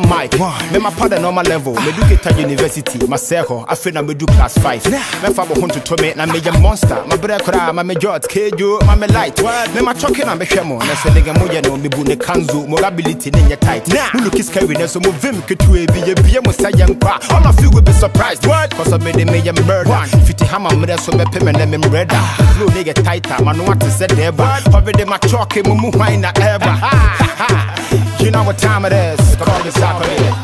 one mic. Me my part normal level. Me do get university. My circle. I feel na me do class five. Me fa bo hunto to me na me a monster. My brother kra, my me jot kejo, my me light. Me my talking na me hwe mo. Na se nigga mo ye no me bu ne kanzu. Mo ability ne nye tight. Mo look is scary na so mo vim ketu e bi ye bi mo say yankwa. All of you will be surprised. What? Cause I made me a murder. Fifty hammer me so pay me na me murder. Flow nigga tighter. Man what to say there but. Already my talking eh, mo mu wine na ever. What time it is. Call me Saturday.